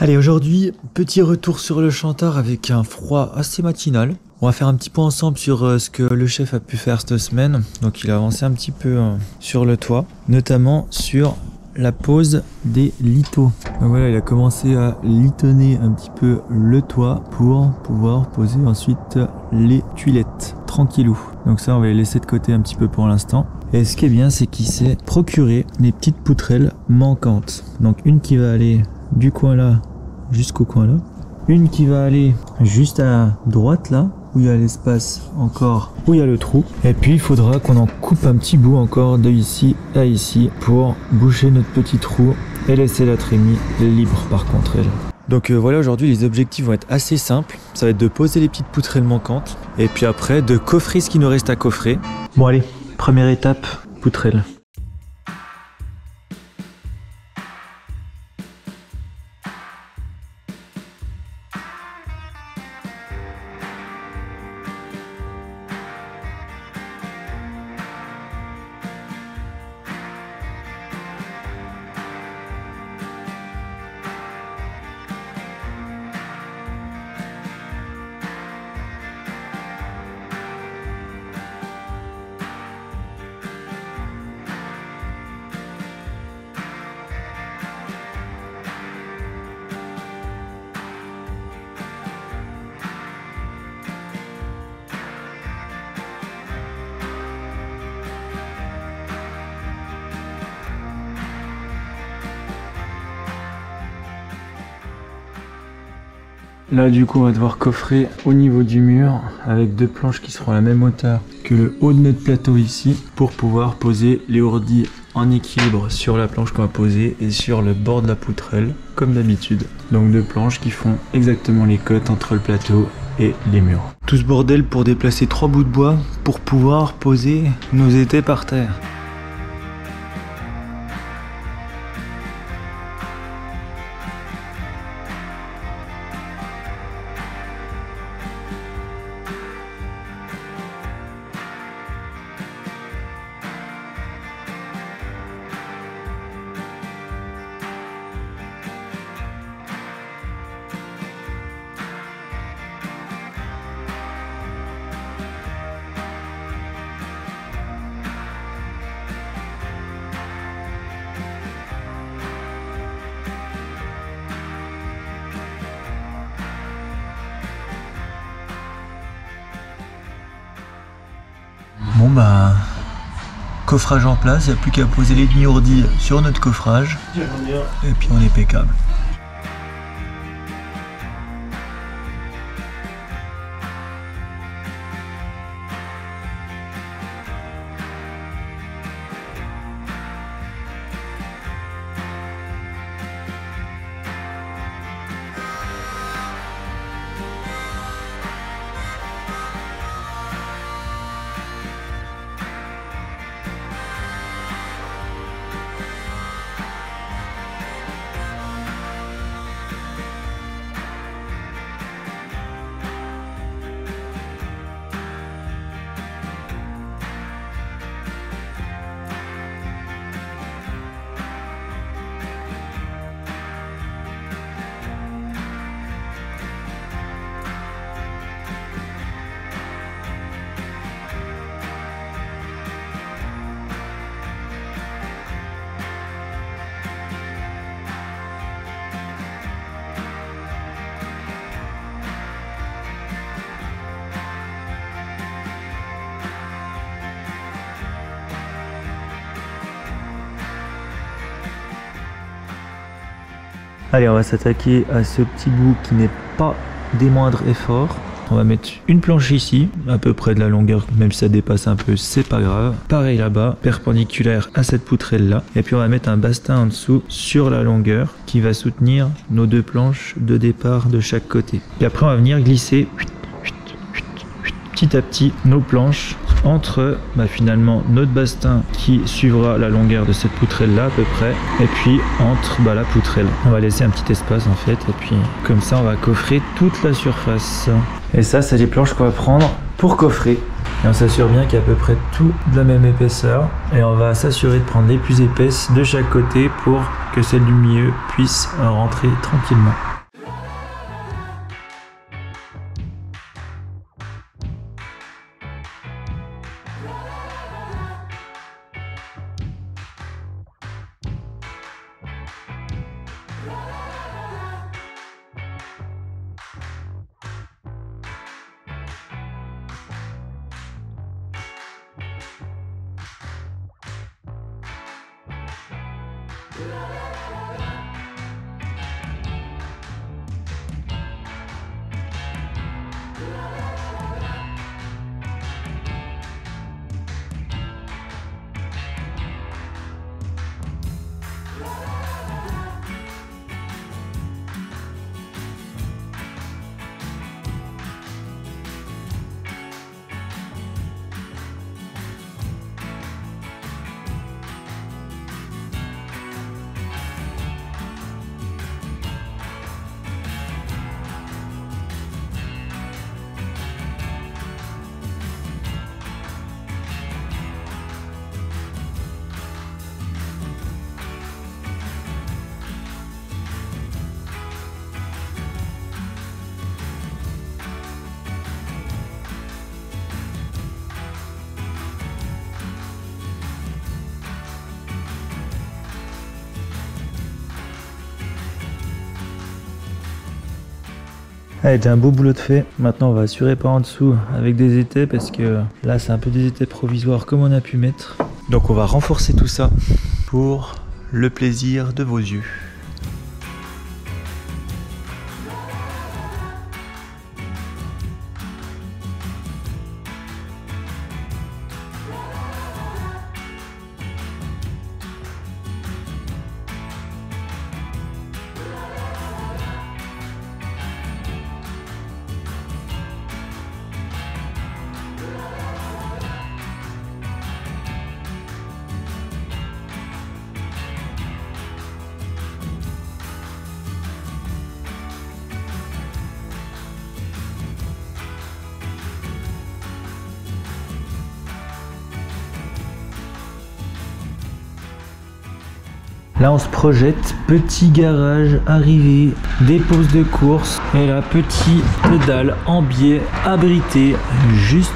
Allez, aujourd'hui, petit retour sur le chanteur avec un froid assez matinal. On va faire un petit point ensemble sur euh, ce que le chef a pu faire cette semaine. Donc il a avancé un petit peu euh, sur le toit, notamment sur la pose des litos. Donc voilà, il a commencé à litonner un petit peu le toit pour pouvoir poser ensuite les tuilettes. Tranquillou. Donc ça, on va les laisser de côté un petit peu pour l'instant. Et ce qui est bien, c'est qu'il s'est procuré des petites poutrelles manquantes. Donc une qui va aller du coin là jusqu'au coin là. Une qui va aller juste à droite là, où il y a l'espace encore, où il y a le trou. Et puis il faudra qu'on en coupe un petit bout encore de ici à ici pour boucher notre petit trou et laisser la trémie libre par contre elle. Donc euh, voilà, aujourd'hui les objectifs vont être assez simples. Ça va être de poser les petites poutrelles manquantes et puis après de coffrer ce qui nous reste à coffrer. Bon allez, première étape, poutrelle. Là du coup on va devoir coffrer au niveau du mur avec deux planches qui seront à la même hauteur que le haut de notre plateau ici pour pouvoir poser les ourdis en équilibre sur la planche qu'on va poser et sur le bord de la poutrelle comme d'habitude. Donc deux planches qui font exactement les côtes entre le plateau et les murs. Tout ce bordel pour déplacer trois bouts de bois pour pouvoir poser nos étais par terre. Bah coffrage en place, il n'y a plus qu'à poser les demi-ourdis sur notre coffrage et puis on est impeccable. Allez, on va s'attaquer à ce petit bout qui n'est pas des moindres efforts. On va mettre une planche ici, à peu près de la longueur, même si ça dépasse un peu, c'est pas grave. Pareil là-bas, perpendiculaire à cette poutrelle-là. Et puis on va mettre un bastin en dessous sur la longueur qui va soutenir nos deux planches de départ de chaque côté. Et après on va venir glisser petit à petit nos planches entre bah, finalement notre bastin qui suivra la longueur de cette poutrelle là à peu près et puis entre bah, la poutrelle on va laisser un petit espace en fait et puis comme ça on va coffrer toute la surface et ça c'est les planches qu'on va prendre pour coffrer Et on s'assure bien qu'il y a à peu près tout de la même épaisseur. Et on va s'assurer de prendre les plus épaisses de chaque côté pour que celle du milieu puisse rentrer tranquillement. Yeah. Allez, j'ai un beau boulot de fait. Maintenant, on va assurer par en dessous avec des étais parce que là, c'est un peu des étais provisoires comme on a pu mettre. Donc, on va renforcer tout ça pour le plaisir de vos yeux. Là, on se projette. Petit garage arrivé, dépose de course. Et là, petit pédale en biais abrité juste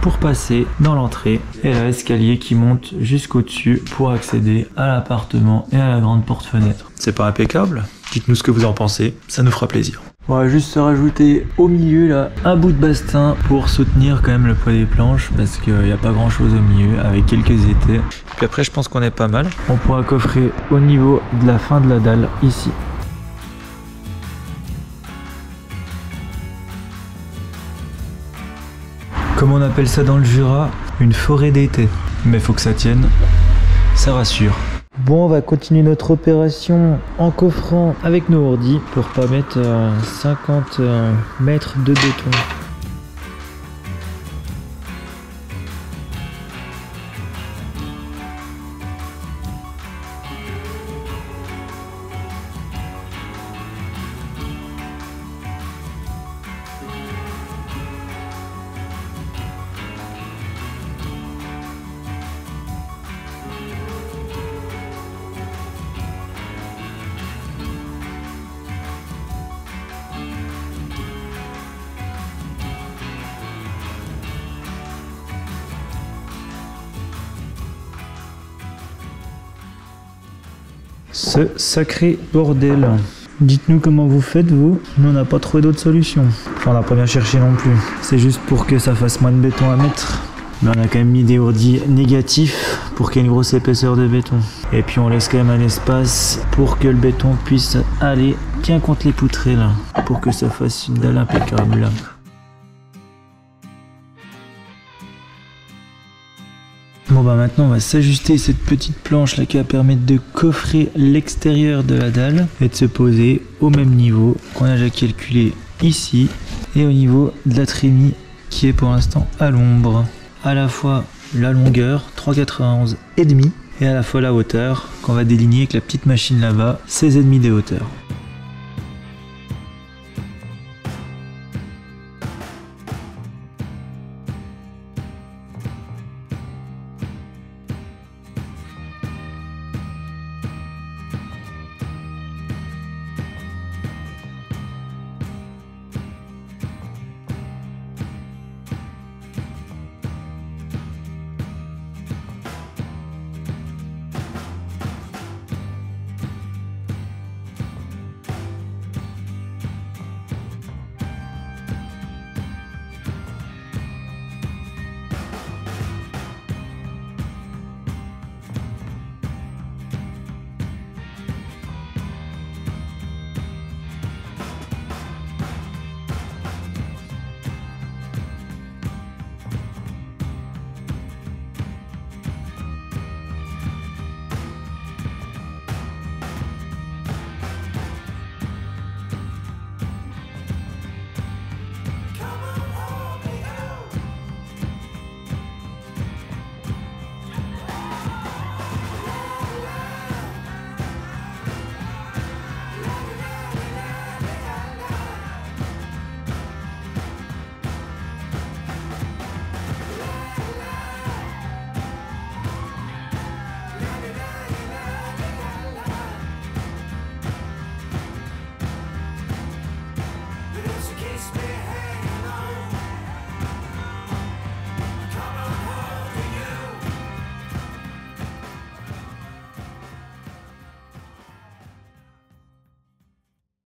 pour passer dans l'entrée. Et là, escalier qui monte jusqu'au dessus pour accéder à l'appartement et à la grande porte-fenêtre. C'est pas impeccable? Dites-nous ce que vous en pensez, ça nous fera plaisir. On va juste se rajouter au milieu là un bout de bastin pour soutenir quand même le poids des planches parce qu'il n'y a pas grand chose au milieu avec quelques étais. Puis après je pense qu'on est pas mal. On pourra coffrer au niveau de la fin de la dalle ici. Comme on appelle ça dans le Jura, une forêt d'été. Mais faut que ça tienne, ça rassure. Bon, on va continuer notre opération en coffrant avec nos ordi pour pas mettre 50 euh, mètres de béton. Ce sacré bordel. Dites-nous comment vous faites vous. Nous on n'a pas trouvé d'autre solution. Enfin, on n'a pas bien cherché non plus. C'est juste pour que ça fasse moins de béton à mettre. Mais on a quand même mis des ourdis négatifs pour qu'il y ait une grosse épaisseur de béton. Et puis on laisse quand même un espace pour que le béton puisse aller bien contre les poutrelles pour que ça fasse une dalle impeccable. Bah maintenant on va s'ajuster cette petite planche là qui va permettre de coffrer l'extérieur de la dalle et de se poser au même niveau qu'on a déjà calculé ici et au niveau de la trémie qui est pour l'instant à l'ombre. À la fois la longueur 3,91 et à la fois la hauteur qu'on va déligner avec la petite machine là-bas 16,5 de hauteur.